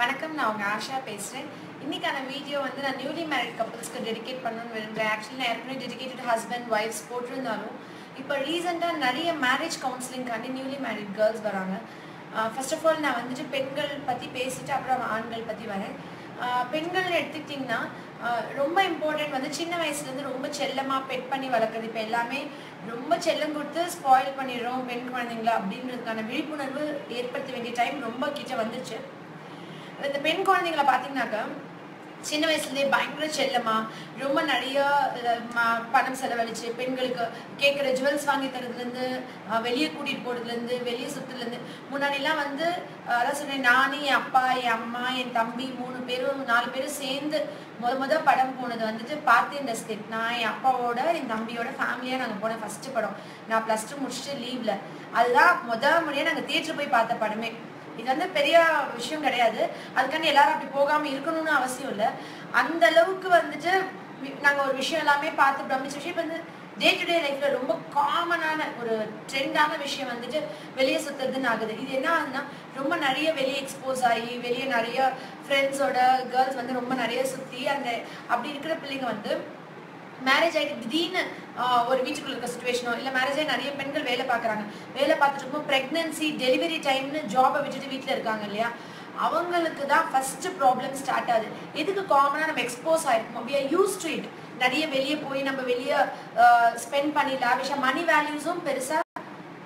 வணக்கம் நான் உங்கள் ஆஷா பேசுகிறேன் இன்னைக்கான வீடியோ வந்து நான் நியூலி மேரிட் கப்புள்ஸ்க்கு டெடிகேட் பண்ணணும்னு விரும்புகிறேன் ஆக்சுவலி நான் ஏற்கனவே டெடிகேட்டட் ஹஸ்பண்ட் ஒய்ஃப்ஸ் போட்டிருந்தாலும் இப்போ ரீசெண்டாக நிறைய மேரேஜ் கவுன்சிலிங்காண்டி நியூலி மேரிட் கேர்ள்ஸ் வராங்க. ஃபர்ஸ்ட் ஆஃப் ஆல் நான் வந்துட்டு பெண்கள் பற்றி பேசிட்டு அப்புறம் ஆண்கள் பற்றி வரேன். பெண்கள் எடுத்துக்கிட்டிங்கன்னா ரொம்ப இம்பார்ட்டன்ட் வந்து சின்ன வயசுலேருந்து ரொம்ப செல்லமாக பெட் பண்ணி வளர்க்குறது. இப்போ எல்லாமே ரொம்ப செல்லம் கொடுத்து ஸ்பாயில் பண்ணிடுறோம் பெண் குழந்தைங்களா அப்படின்றதுக்கான விழிப்புணர்வு ஏற்படுத்த வேண்டிய டைம் ரொம்ப கிட்ட வந்துச்சு இந்த பெண் குழந்தைங்களை பார்த்தீங்கன்னாக்கா சின்ன வயசுலேருந்தே பயங்கர செல்லமா ரொம்ப நிறைய பணம் செலவழிச்சு பெண்களுக்கு கேட்குற ஜுவல்ஸ் வாங்கி தரதுலேருந்து வெளியே கூட்டிகிட்டு போகிறதுலேருந்து வெளியே சுற்றுலேருந்து முன்னாடிலாம் வந்து அதான் சொன்னேன் நான் என் அப்பா என் அம்மா என் தம்பி மூணு பேரும் நாலு பேரும் சேர்ந்து முத முத படம் போனது வந்துட்டு பார்த்தேன் எஸ்கேப் நான் என் அப்பாவோட என் தம்பியோட ஃபேமிலியாக நாங்கள் போனேன் ஃபஸ்ட்டு படம். நான் ப்ளஸ் டூ முடிச்சுட்டு லீவில் அதுதான் முத முறையாக நாங்கள் தியேட்டர் போய் பார்த்த படமே. இது வந்து பெரிய விஷயம் கிடையாது. அதுக்காண்டி எல்லாரும் அப்படி போகாம இருக்கணும்னு அவசியம் இல்லை. அந்த அளவுக்கு வந்துட்டு நாங்கள் ஒரு விஷயம் எல்லாமே பார்த்து பிரமிச்ச விஷயம் வந்து டே டு டே லைஃப்ல ரொம்ப காமனான ஒரு ட்ரெண்டான விஷயம் வந்துட்டு வெளியே சுத்துறதுன்னு ஆகுது. இது என்ன ஆகுதுன்னா ரொம்ப நிறைய வெளியே எக்ஸ்போஸ் ஆகி வெளியே நிறைய ஃப்ரெண்ட்ஸோட கேர்ள்ஸ் வந்து ரொம்ப நிறைய சுத்தி அந்த அப்படி இருக்கிற பிள்ளைங்க வந்து மேரேஜ் ஆகிட்டு திடீர்னு ஒரு வீட்டுக்குள்ள இருக்க சுச்சுவேஷனோ இல்லை மேரேஜ் ஆகி நிறைய பெண்கள் வேலை பார்க்குறாங்க. வேலை பார்த்துட்டு இருக்கும் ப்ரெக்னன்சி டெலிவரி டைம்னு ஜாபை விட்டுட்டு வீட்டில் இருக்காங்க இல்லையா? அவங்களுக்கு தான் ஃபர்ஸ்ட் ப்ராப்ளம் ஸ்டார்ட் ஆகுது. எதுக்கு காமனாக நம்ம expose ஆகிருக்கோம் we are used to it நிறைய வெளியே போய் நம்ம வெளியே ஸ்பெண்ட் பண்ணி லாவிஷாக மணி வேல்யூஸும் பெருசாக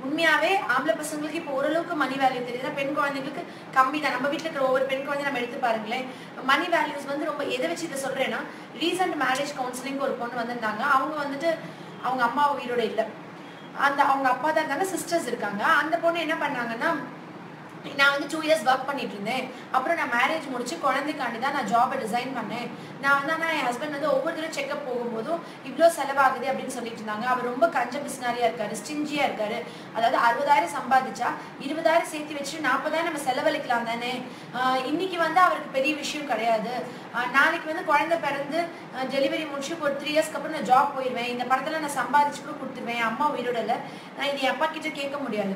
உண்மையாவே ஆம்பளை பசங்களுக்கு இப்போ ஓரளவுக்கு மணி வேல்யூ தெரியுது பெண் குழந்தைங்களுக்கு கம்மி தான். நம்ம வீட்டில் இருக்கிற ஒவ்வொரு பெண் குழந்தை நம்ம எடுத்து பாருங்களேன். மணி வேல்யூஸ் வந்து ரொம்ப எதை வச்சு இதை சொல்றேன்னா ரீசெண்ட் மேரேஜ் கவுன்சிலிங் ஒரு பொண்ணு வந்திருந்தாங்க. அவங்க வந்துட்டு அவங்க அம்மா உயிரோட இல்லை. அந்த அவங்க அப்பா தான் இருந்தாங்க சிஸ்டர்ஸ் இருக்காங்க. அந்த பொண்ணு என்ன பண்ணாங்கன்னா நான் வந்து டூ இயர்ஸ் ஒர்க் பண்ணிட்டு இருந்தேன் அப்புறம் நான் மேரேஜ் முடிச்சு குழந்தைக்காண்டி தான் நான் ஜாபை டிசைன் பண்ணேன். நான் வந்து ஆனால் என் ஹஸ்பண்ட் வந்து ஒவ்வொரு தடவை செக்அப் போகும்போதும் இவ்வளோ செலவாகுது அப்படின்னு சொல்லிட்டு இருந்தாங்க. அவர் ரொம்ப கஞ்ச பிஸ்னாரியா இருக்காரு ஸ்டிஞ்சியா இருக்காரு. அதாவது அறுபதாயிரம் சம்பாதிச்சா இருபதாயிரம் சேர்த்து வச்சுட்டு நாற்பதாயிரம் நம்ம செலவழிக்கலாம் தானே. இன்னைக்கு வந்து அவருக்கு பெரிய விஷயம் கிடையாது. நாளைக்கு வந்து குழந்தை பிறந்து டெலிவரி முடிச்சு ஒரு த்ரீ இயர்ஸ்க்கு அப்புறம் நான் ஜாப் போயிடுவேன் இந்த படத்தில் நான் சம்பாதிச்சு கூட கொடுத்துருவேன். அம்மா உயிரோடல இல்லை. நான் இது என் அப்பா கிட்ட கேட்க முடியாது.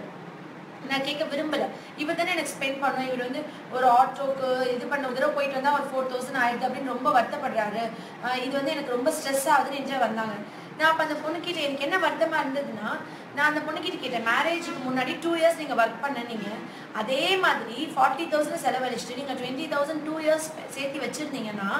நான் கேட்க விரும்பல. இவர் தானே எனக்கு ஸ்பெண்ட் பண்ணும் இவர் வந்து ஒரு ஆட்டோக்கு இது பண்ண ஒரு தடவை போயிட்டு வந்தா ஒரு ஃபோர் தௌசண்ட் ஆயிடுது அப்படின்னு ரொம்ப வருத்தப்படுறாரு. ஆஹ் இது வந்து எனக்கு ரொம்ப ஸ்ட்ரெஸ் ஆகுதுன்னு என்கிட்ட வந்தாங்க. நான் அப்போ அந்த பொண்ணுக்கிட்ட எனக்கு என்ன வருத்தமாக இருந்ததுன்னா நான் அந்த பொண்ணுக்கிட்ட கேட்டேன் மேரேஜுக்கு முன்னாடி டூ இயர்ஸ் நீங்கள் ஒர்க் பண்ணீங்க அதே மாதிரி ஃபார்ட்டி தௌசண்ட் செலவழிச்சிட்டு நீங்கள் டுவெண்ட்டி தௌசண்ட் டூ இயர்ஸ் சேர்த்து வச்சுருந்தீங்கன்னா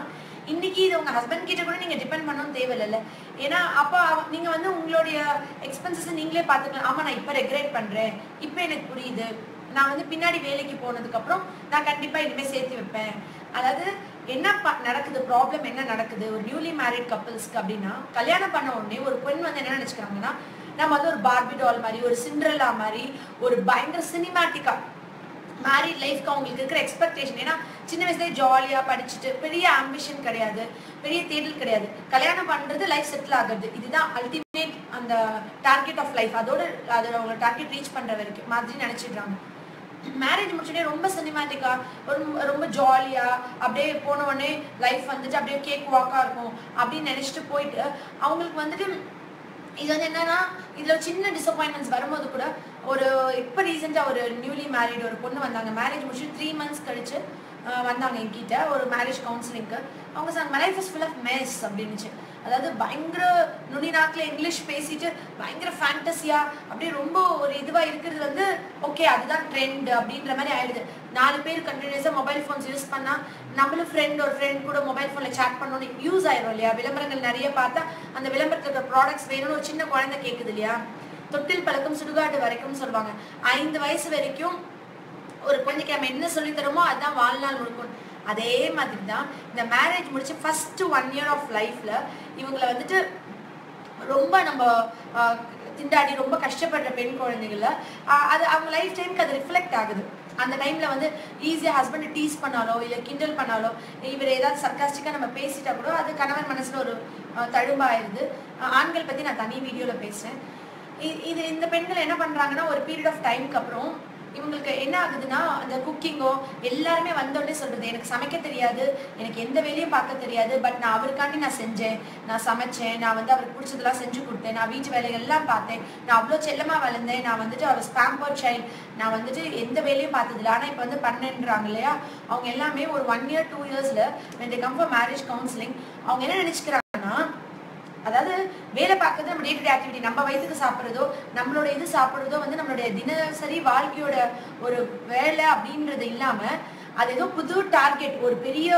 இன்னைக்கு இது உங்கள் ஹஸ்பண்ட் கிட்ட கூட நீங்கள் டிபெண்ட் பண்ணவும் தேவையில்லை ஏன்னா அப்போ நீங்கள் வந்து உங்களுடைய எக்ஸ்பென்சஸை நீங்களே பார்த்துக்கலாம். ஆமாம் நான் இப்போ ரெக்ரேட் பண்ணுறேன் இப்போ எனக்கு புரியுது. நான் வந்து பின்னாடி வேலைக்கு போனதுக்கப்புறம் நான் கண்டிப்பாக இனிமேல் சேர்த்து வைப்பேன். அதாவது என்ன நடக்குது ப்ராப்ளம் என்ன நடக்குது? ஒரு நியூலி மேரிட் கப்பிள்ஸ்க்கு அப்படின்னா கல்யாணம் பண்ண உடனே ஒரு பெண் வந்து என்ன நினைச்சுக்கிறாங்கன்னா நம்ம வந்து ஒரு பார்பி டால் மாதிரி ஒரு சிண்ட்ரலா மாதிரி ஒரு பயங்கர சினிமேட்டிக்கா மேரிட் லைஃப்க்கு அவங்களுக்கு இருக்கிற எக்ஸ்பெக்டேஷன் ஏன்னா சின்ன வயசுலேயே ஜாலியாக படிச்சுட்டு பெரிய ஆம்பிஷன் கிடையாது பெரிய தேடல் கிடையாது. கல்யாணம் பண்ணுறது லைஃப் செட்டில் ஆகுறது. இதுதான் அல்டிமேட் அந்த டார்கெட் ஆஃப் லைஃப் அதோட அதோட அவங்க டார்கெட் ரீச் பண்ணுற வரைக்கும். மாதிரி நினச்சிடுறாங்க. மேரேஜ் முடிச்சுட்டே ரொம்ப சினிமேட்டிக்கா ரொம்ப ரொம்ப ஜாலியா அப்படியே போன உடனே லைஃப் வந்துட்டு அப்படியே கேக் வாக்கா இருக்கும் அப்படின்னு நினைச்சிட்டு போயிட்டு அவங்களுக்கு வந்துட்டு இது வந்து என்னன்னா இதுல சின்ன டிசப்பாயின்மெண்ட்ஸ் வரும்போது கூட ஒரு இப்போ ரீசெண்டாக ஒரு நியூலி மேரிட் ஒரு பொண்ணு வந்தாங்க. மேரேஜ் முடிச்சு த்ரீ மந்த்ஸ் கழிச்சு வந்தாங்க என்கிட்ட. ஒரு மேரேஜ் கவுன்சிலிங்க்கு அவங்க சொன்னாங்க life is full of mess அப்படின்னுச்சு. அதாவது பயங்கர நுனி நாக்கில் இங்கிலீஷ் பேசிட்டு பயங்கர ஃபேண்டஸியா அப்படியே ரொம்ப ஒரு இதுவா இருக்கிறது வந்து ஓகே அதுதான் ட்ரெண்ட் அப்படின்ற மாதிரி ஆயிடுது. நாலு பேர் கண்டினியூஸாக மொபைல் ஃபோன்ஸ் யூஸ் பண்ணா நம்மளும் ஃப்ரெண்ட் ஒரு ஃப்ரெண்ட் கூட மொபைல் ஃபோனில் சேட் பண்ணோன்னு யூஸ் ஆயிரும் இல்லையா? விளம்பரங்கள் நிறைய பார்த்தா அந்த விளம்பரத்தில் இருக்கிற ப்ராடக்ட்ஸ் வேணும்னு ஒரு சின்ன குழந்தை கேட்குது இல்லையா? தொட்டில் பழக்கம் சுடுகாடு வரைக்கும் சொல்லுவாங்க. ஐந்து வயசு வரைக்கும் ஒரு குழந்தைக்கு நம்ம என்ன சொல்லி தரோமோ அதுதான் வாழ்நாள் முழுக்கும் அதே மாதிரி தான் இந்த மேரேஜ் முடிச்சு ஃபர்ஸ்ட் ஒன் இயர் ஆஃப் லைஃப்ல இவங்களை வந்துட்டு ரொம்ப நம்ம திண்டாடி ரொம்ப கஷ்டப்படுற பெண் குழந்தைகள அது அவங்க லைஃப் டைமுக்கு அது ரிஃப்ளெக்ட் ஆகுது. அந்த டைம்ல வந்து ஈஸியாக ஹஸ்பண்ட் டீஸ் பண்ணாலோ இல்லை கிண்டல் பண்ணாலோ இவர் ஏதாவது சர்க்காஸ்டிக்காக நம்ம பேசிட்டா கூட அது கணவன் மனசுல ஒரு தழும்பாயிருது. ஆண்கள் பத்தி நான் தனி வீடியோல பேசுறேன். இது இந்த பெண்கள் என்ன பண்றாங்கன்னா ஒரு பீரியட் ஆஃப் டைம்க்கு அப்புறம் இவங்களுக்கு என்ன ஆகுதுன்னா அந்த குக்கிங்கோ எல்லாருமே வந்தோடனே சொல்றது எனக்கு சமைக்க தெரியாது எனக்கு எந்த வேலையும் பார்க்க தெரியாது பட் நான் அவருக்காண்டி நான் செஞ்சேன். நான் சமைச்சேன் நான் வந்து அவருக்கு பிடிச்சதெல்லாம் செஞ்சு கொடுத்தேன். நான் வீட்டு வேலைகள் எல்லாம் பார்த்தேன். நான் அவ்வளோ செல்லமா வளர்ந்தேன். நான் வந்துட்டு அவர் ஸ்பாம்பர் சைல்ட் நான் வந்துட்டு எந்த வேலையும் பார்த்ததில்ல. ஆனால் இப்போ வந்து பண்ணேன்றாங்க இல்லையா? அவங்க எல்லாமே ஒரு ஒன் இயர் டூ இயர்ஸ்ல when come for marriage counselling அவங்க என்ன நினைச்சுக்கிறாங்கன்னா அதாவது வேலை பார்க்கறது நம்ம டே டு டே ஆக்டிவிட்டி நம்ம வயசுக்கு சாப்பிட்றதோ நம்மளோட இது சாப்பிட்றதோ வந்து நம்மளுடைய தினசரி வாழ்க்கையோட ஒரு வேலை அப்படின்றது இல்லாமல் அது ஏதோ புது டார்கெட் ஒரு பெரிய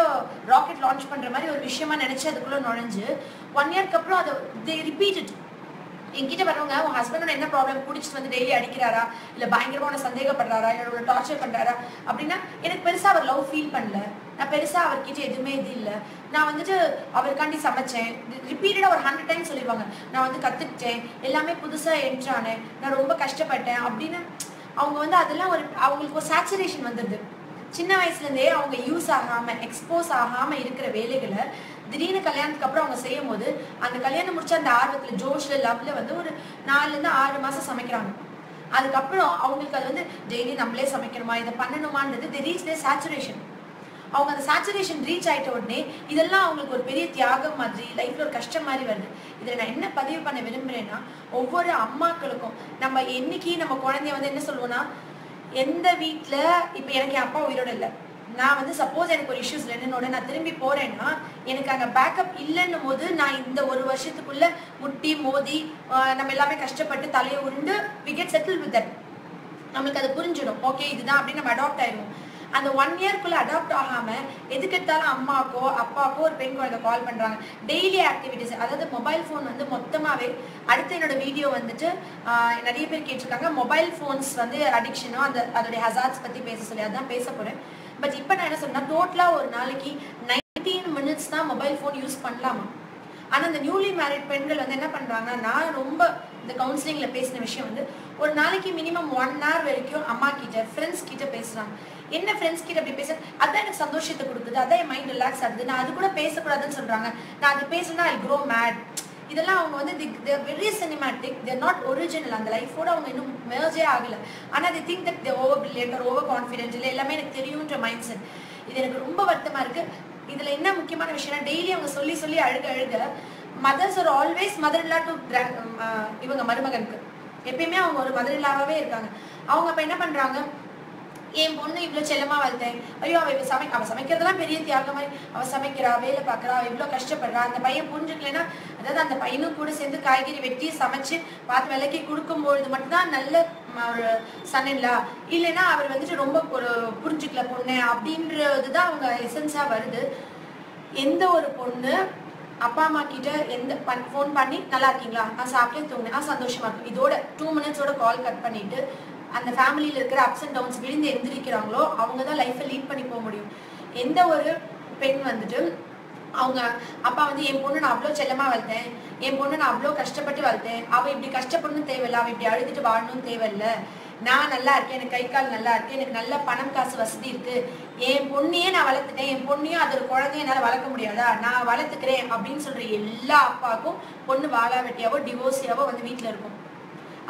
ராக்கெட் லான்ச் பண்ணுற மாதிரி ஒரு விஷயமா நினச்சி அதுக்குள்ளே நுழைஞ்சு ஒன் இயர்க்கு அப்புறம் அதை தே ரிப்பீட் இட் என்கிட்ட வரவங்க உங்க ஹஸ்பண்டோட என்ன ப்ராப்ளம் குடிச்சிட்டு வந்து டெய்லி அடிக்கிறாரா? இல்ல பயங்கரமா உன சந்தேகப்படுறாரா என்னோட டார்ச்சர் பண்றாரா? அப்படின்னா எனக்கு பெருசா அவர் லவ் ஃபீல் பண்ணல. நான் பெருசா அவர்கிட்ட எதுவுமே இது இல்லை. நான் வந்துட்டு அவருக்காண்டி சமைச்சேன். ரிப்பீட்டடா ஒரு ஹண்ட்ரட் டைம் சொல்லிடுவாங்க. நான் வந்து கத்துக்கிட்டேன். எல்லாமே புதுசா என்ட்ரானேன் நான் ரொம்ப கஷ்டப்பட்டேன் அப்படின்னு அவங்க வந்து அதெல்லாம் ஒரு அவங்களுக்கு ஒரு சேச்சுரேஷன் வந்துடுது. சின்ன வயசுல இருந்தே அவங்க யூஸ் ஆகாம எக்ஸ்போஸ் ஆகாம இருக்கிற வேலைகளை திடீர்னு கல்யாணத்துக்கு அப்புறம் அவங்க செய்யும் போது அந்த கல்யாணம் முடிச்ச அந்த ஆர்வத்துல ஜோஷ்ல லவ்ல வந்து ஒரு நாலுல இருந்து ஆறு மாசம் சமைக்கிறாங்க. அதுக்கப்புறம் அவங்களுக்கு அது வந்து டெய்லி நம்மளே சமைக்கணுமா? இதை பண்ணணுமான்றது தி ரீச் தே சேச்சுரேஷன் அவங்க அந்த சேச்சுரேஷன் ரீச் ஆயிட்ட உடனே இதெல்லாம் அவங்களுக்கு ஒரு பெரிய தியாகம் மாதிரி லைஃப்ல ஒரு கஷ்டம் மாதிரி வருது. இதில் நான் என்ன பதிவு பண்ண விரும்புகிறேன்னா ஒவ்வொரு அம்மாக்களுக்கும் நம்ம என்னைக்கு நம்ம குழந்தைய வந்து என்ன சொல்லுவோன்னா எந்த வீட்டில் இப்போ எனக்கு என் அப்பா உயிரோட இல்லை. நான் வந்து சப்போஸ் எனக்கு ஒரு இஷ்யூஸ் என்னோட நான் திரும்பி போறேன்னா எனக்கு அங்கே பேக்கப் இல்லைன்னும் போது நான் இந்த ஒரு வருஷத்துக்குள்ள முட்டி மோதி நம்ம எல்லாமே கஷ்டப்பட்டு தலையை உருண்டு we get settle with that நம்மளுக்கு அது புரிஞ்சிடும். ஓகே இதுதான் அப்படின்னு நம்ம அடாப்ட் ஆயிடுவோம். அந்த ஒன் இயர்க்குள்ள அடாப்ட் ஆகாம எதுக்கு எடுத்தாலும் அம்மாக்கோ அப்பாக்கோ ஒரு பெண் குழந்தை கால் பண்றாங்க. டெய்லி ஆக்டிவிட்டிஸ் அதாவது மொபைல் ஃபோன் வந்து மொத்தமாவே அடுத்து என்னோட வீடியோ வந்துட்டு நிறைய பேர் கேட்டிருக்காங்க. மொபைல் ஃபோன்ஸ் வந்து அடிக்ஷனோ அந்த அதோடைய ஹசார்ட்ஸ் பத்தி பேச சொல்லி அதான் பேச போறேன். பட் இப்போ நான் என்ன சொன்னா டோட்டலா ஒரு நாளைக்கு நைன்டீன் மினிட்ஸ் தான் மொபைல் ஃபோன் யூஸ் பண்ணலாமா? ஆனா அந்த நியூலி மேரிட் பெண்கள் வந்து என்ன பண்றாங்கன்னா நான் ரொம்ப இந்த கவுன்சிலிங்ல பேசின விஷயம் வந்து ஒரு நாளைக்கு மினிமம் ஒன் ஹவர் வரைக்கும் அம்மா கிட்ட ஃப்ரெண்ட்ஸ் கிட்ட பேசுறாங்க. என்ன ஃப்ரெண்ட்ஸ் கிட்ட அப்படி பேச அதான் எனக்கு சந்தோஷத்தை கொடுக்குது அதான் என் மைண்ட் ரிலாக்ஸ் ஆகுது. நான் அது கூட பேசக்கூடாதுன்னு சொல்றாங்க. நான் அது பேசினா ஐ க்ரோ மேட் இதெல்லாம் அவங்க வந்து the very cinematic they're not original அந்த லைஃபோட அவங்க இன்னும் மேர்ஜே ஆகல. ஆனால் the think that they over billion over confident இல்லை எல்லாமே எனக்கு தெரியுன்ற மைண்ட் செட் இது எனக்கு ரொம்ப வருத்தமா இருக்கு. இதுல என்ன முக்கியமான விஷயம்னா டெய்லி அவங்க சொல்லி சொல்லி அழுக அழுக மதர்ஸ் ஒரு ஆல்வேஸ் மதர் இல்லா டு இவங்க மருமகனுக்கு. எப்பயுமே அவங்க ஒரு மதர் இல்லாவே இருக்காங்க. அவங்க அப்ப என்ன பண்றாங்க? என் பொண்ணு இவ்வளோ செல்லமாக வளர்த்தேன் ஐயோ அவள் இப்ப சமை அவ சமைக்கிறதெல்லாம் பெரிய தியாகம் மாதிரி. அவள் சமைக்கிறா வேலை பார்க்கறா அவள் இவ்வளோ கஷ்டப்படுறா. அந்த பையன் புரிஞ்சுக்கலைன்னா அதாவது அந்த பையனும் கூட சேர்ந்து காய்கறி வெட்டி சமைச்சு பார்த்து விலைக்கு கொடுக்கும்பொழுது மட்டும்தான் நல்ல ஒரு சன்னில்லா இல்லைன்னா அவர் வந்துட்டு ரொம்ப ஒரு புரிஞ்சுக்கல பொண்ணு அப்படின்றது தான் அவங்க எசன்ஸாக வருது. எந்த ஒரு பொண்ணு அப்பா அம்மா கிட்ட எந்த ஃபோன் பண்ணி நல்லா இருக்கீங்களா? நான் சாப்பிட்டே தூங்கினேன். சந்தோஷமா இருக்கும். இதோட டூ மினிட்ஸோட கால் கட் பண்ணிட்டு அந்த ஃபேமிலியில் இருக்கிற அப்ஸ் அண்ட் டவுன்ஸ் விழுந்து எந்திரிக்கிறாங்களோ அவங்க தான் லைஃப்பை லீட் பண்ணி போக முடியும். எந்த ஒரு பெண் வந்துட்டு அவங்க அப்பா வந்து என் பொண்ணு நான் அவ்வளோ செல்லமாக வளர்த்தேன். என் பொண்ணு நான் அவ்வளோ கஷ்டப்பட்டு வளர்த்தேன். அவள் இப்படி கஷ்டப்படணும் தேவையில்ல. அவள் இப்படி அழுதுட்டு வாழணும் தேவையில்ல. நான் நல்லா இருக்கேன். எனக்கு கை கால் நல்லா இருக்கு. எனக்கு நல்ல பணம் காசு வசதி இருக்கு. என் பொண்ணையே நான் வளர்த்துட்டேன். என் பொண்ணையும் அது ஒரு குழந்தைய என்னால் வளர்க்க முடியாதா? நான் வளர்த்துக்கிறேன். அப்படின்னு சொல்ற எல்லா அப்பாவுக்கும் பொண்ணு வாழா வெட்டியாவோ டிவோர்ஸியாவோ வந்து வீட்டில் இருக்கும்.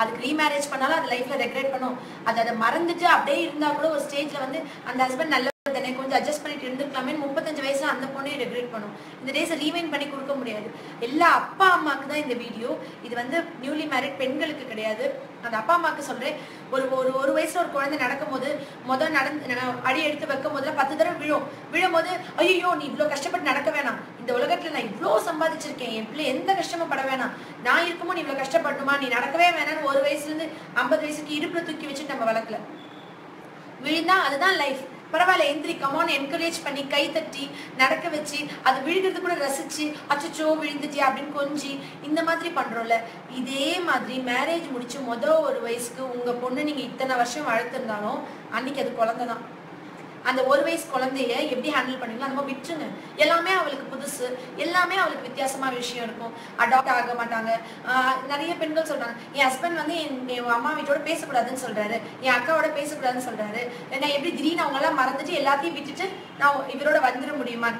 அதுக்கு ரீமேரேஜ் பண்ணாலும் அது லைஃப்ல ரெக்ரெட் பண்ணும். அது அதை மறந்துட்டு அப்படியே இருந்தா கூட ஒரு ஸ்டேஜ்ல வந்து அந்த ஹஸ்பண்ட் நல்ல தானே கொஞ்சம் அட்ஜஸ்ட் பண்ணிட்டு இருந்துக்கலாமே முப்பத்தஞ்சு வயசுல அந்த பொண்ணே ரெக்ரெட் பண்ணும். இந்த டேஸ் ரீவைன் பண்ணி கொடுக்க முடியாது. எல்லா அப்பா அம்மாக்கு தான் இந்த வீடியோ இது வந்து நியூலி மேரிட் பெண்களுக்கு கிடையாது. அந்த அப்பா அம்மாக்கு சொல்றேன் ஒரு ஒரு ஒரு வயசுல ஒரு குழந்தை நடக்கும்போது முதல் நடந்து அடி எடுத்து வைக்கும் போதுல பத்து தடவை விழும். விழும்போது ஐயோ நீ இவ்வளவு கஷ்டப்பட்டு நடக்க வேணாம். இந்த உலகத்துல நான் இவ்வளோ சம்பாதிச்சிருக்கேன். என் பிள்ளை எந்த கஷ்டமும் பட வேணாம். நான் இருக்குமோ நீ இவ்வளவு கஷ்டப்படணுமா? நீ நடக்கவே வேணாம்னு ஒரு வயசுல இருந்து ஐம்பது வயசுக்கு இடுப்புல தூக்கி வச்சுட்டு நம்ம வளர்க்கல விழுந்தா அதுதான் லைஃப் பரவாயில்ல எந்திரி கமான் என்கரேஜ் பண்ணி கை தட்டி நடக்க வச்சு அது விழுகிறது கூட ரசிச்சு அச்சச்சோ விழுந்துட்டியா அப்படின்னு கொஞ்சி இந்த மாதிரி பண்றோம்ல. இதே மாதிரி மேரேஜ் முடிச்சு மொதல் ஒரு வயசுக்கு உங்க பொண்ணு நீங்க இத்தனை வருஷம் வளர்த்துருந்தாலும் அன்னைக்கு அது குழந்தை தான் அந்த ஒரு வயசு குழந்தைய எப்படி ஹேண்டில் பண்ணீங்களோ அந்த மாதிரி விட்டுருங்க. எல்லாமே அவளுக்கு புதுசு. எல்லாமே அவளுக்கு வித்தியாசமா விஷயம் இருக்கும். அடாப்ட் ஆக மாட்டாங்க. நிறைய பெண்கள் சொல்றாங்க என் ஹஸ்பண்ட் வந்து என் என் அம்மா வீட்டோட பேசக்கூடாதுன்னு சொல்றாரு. என் அக்காவோட பேசக்கூடாதுன்னு சொல்றாரு. நான் எப்படி திடீர்னு அவங்க எல்லாம் மறந்துட்டு எல்லாத்தையும் விட்டுட்டு நான் இவரோட வந்துட முடியுமா?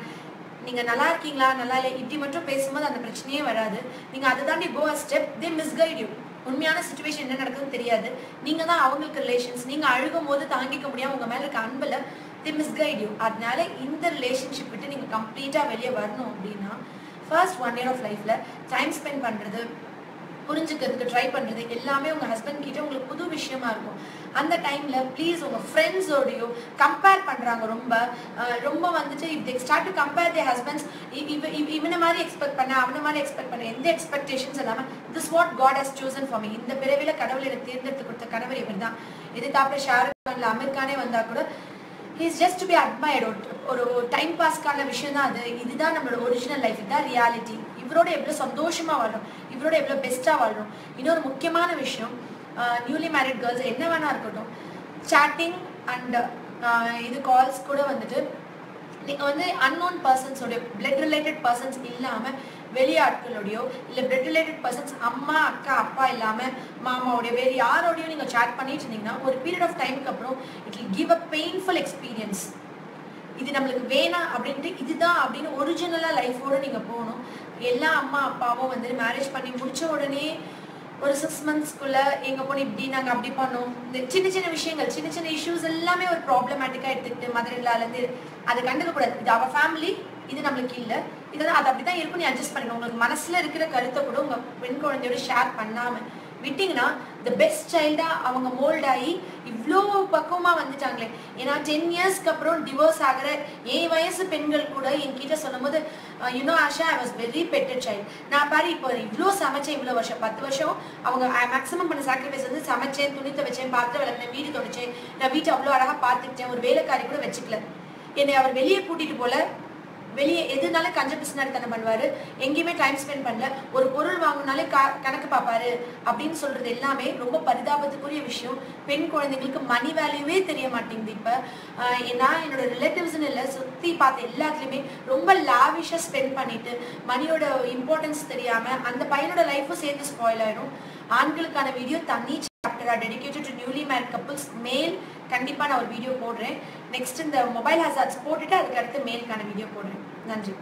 நீங்க நல்லா இருக்கீங்களா? நல்லா இல்லை? இப்படி மட்டும் பேசும்போது அந்த பிரச்சனையே வராது. நீங்க அதை தாண்டி go a step they misguide you உண்மையான சுச்சுவேஷன் என்ன நடக்குதுன்னு தெரியாது. நீங்க தான் அவங்களுக்கு ரிலேஷன்ஸ் நீங்க அழுகும் போது தாங்கிக்க முடியாம உங்க மேல இருக்க அன்புல தி மிஸ்கைட் யூ அதனால இந்த ரிலேஷன்ஷிப் விட்டு நீங்கள் கம்ப்ளீட்டாக வெளியே வரணும் அப்படின்னா ஃபர்ஸ்ட் ஒன் இயர் ஆஃப் லைஃப்பில் டைம் ஸ்பெண்ட் பண்ணுறது புரிஞ்சுக்கிறதுக்கு ட்ரை பண்ணுறது எல்லாமே உங்கள் ஹஸ்பண்ட் கிட்ட உங்களுக்கு புது விஷயமா இருக்கும். அந்த டைமில் ப்ளீஸ் உங்கள் ஃப்ரெண்ட்ஸோடையோ கம்பேர் பண்ணுறாங்க ரொம்ப ரொம்ப வந்துட்டு if they start to compare the husbands இவனை மாதிரி எக்ஸ்பெக்ட் பண்ண அவனை மாதிரி எக்ஸ்பெக்ட் பண்ண எந்த எக்ஸ்பெக்டேஷன்ஸ் இல்லாமல் this what God has chosen for me இந்த பிறவில கடவுள் எனக்கு தேர்ந்தெடுத்து கொடுத்த கணவர் இவர் தான் இதுக்கப்புறம் ஷாருக் கான்ல அமீர் கானே வந்தால் கூட இஸ் ஜஸ்ட் பி அட்மயர்ட் ஒரு டைம் பாஸ்க்கான விஷயம் தான் அது. இதுதான் நம்மளோட ஒரிஜினல் லைஃப் இதுதான் ரியாலிட்டி இவரோட எவ்வளோ சந்தோஷமா வாழும். இவரோட எவ்வளோ பெஸ்ட்டாக வாழும். இன்னொரு முக்கியமான விஷயம் நியூலி மேரிட் கேர்ள்ஸ் என்ன வேணா இருக்கட்டும். சாட்டிங் அண்ட் இது கால்ஸ் கூட வந்துட்டு நீங்கள் வந்து அன்னோன் பர்சன்ஸோட பிளட் ரிலேட்டட் பர்சன்ஸ் இல்லாமல் வெளியாட்களோடையோ இல்லை பிளட் ரிலேட்டட் பர்சன்ஸ் அம்மா அக்கா அப்பா இல்லாமல் மாமாவோடைய வேறு யாரோடையோ நீங்கள் சேட் பண்ணிட்டு இருந்தீங்கன்னா ஒரு பீரியட் ஆஃப் டைமுக்கு அப்புறம் it will give a painful experience இது நம்மளுக்கு வேணாம் அப்படின்ட்டு இதுதான் அப்படின்னு ஒரிஜினலாக லைஃபோடு நீங்கள் போகணும். எல்லா அம்மா அப்பாவும் வந்து மேரேஜ் பண்ணி முடித்த உடனே ஒரு சிக்ஸ் மந்த்ஸ்க்குள்ள எங்க போன இப்படி நாங்க அப்படி பண்ணோம். இந்த சின்ன சின்ன விஷயங்கள் சின்ன சின்ன இஷ்யூஸ் எல்லாமே ஒரு ப்ராப்ளமேட்டிக்கா எடுத்துக்கிட்டு மதுரையில இருந்து அதை கண்டுக்க கூடாது இது அவ ஃபேமிலி இது நம்மளுக்கு இல்லை. இதெல்லாம் அது அப்படிதான் இருக்கும். நீ அட்ஜஸ்ட் பண்ணிக்கணும் உங்களுக்கு மனசுல இருக்கிற கருத்தை கூட உங்க பெண் குழந்தையோட ஷேர் பண்ணாம விட்டீங்கன்னா த பெஸ்ட் சைல்டா அவங்க மோல்ட் ஆகி இவ்வளோ பக்குவமா வந்துட்டாங்களே. ஏன்னா டென் இயர்ஸ்க்கு அப்புறம் டிவோர்ஸ் ஆகிற என் வயசு பெண்கள் கூட என்கிட்ட சொல்லும்போது you know Asha I was very petted child நான் பாரு இப்போ இவ்வளோ சமைச்சேன் இவ்வளோ வருஷம் பத்து வருஷம். அவங்க மேக்ஸிமம் பண்ண சாக்ரிஃபைஸ் வந்து சமைச்சேன் துணி துவைச்சேன் பாத்திரம் விளக்கினேன் வீடு துடைச்சேன். நான் வீட்டை அவ்வளோ அழகாக பார்த்துக்கிட்டேன். ஒரு வேலைக்காரி கூட வச்சுக்கல. என்னை அவர் வெளியே கூட்டிட்டு போல. வெளியே எதுனாலும் கஞ்ச பிசினாரித்தனம் பண்ணுவாரு எங்கேயுமே டைம் ஸ்பெண்ட் பண்ணல. ஒரு பொருள் வாங்கினாலே கணக்கு பார்ப்பாரு. அப்படின்னு சொல்றது எல்லாமே ரொம்ப பரிதாபத்துக்குரிய விஷயம். பெண் குழந்தைங்களுக்கு மணி வேல்யூவே தெரிய மாட்டேங்குது இப்ப. நான் என்னோட ரிலேட்டிவ்ஸ்னு இல்லை சுத்தி பார்த்த எல்லாத்துலயுமே ரொம்ப லாவிஷா ஸ்பெண்ட் பண்ணிட்டு மணியோட இம்பார்ட்டன்ஸ் தெரியாம அந்த பையனோட லைஃபும் சேர்த்து ஸ்பாயில் ஆயிடும். ஆண்களுக்கான வீடியோ தனி are dedicated to newly married couples மேல் கண்டிப்பாக நான் ஒரு வீடியோ போடுறேன். நெக்ஸ்ட் இந்த மொபைல் ஹசார்ட்ஸ் போட்டுட்டு அதுக்கு அடுத்து மேலுக்கான வீடியோ போடுறேன். நன்றி.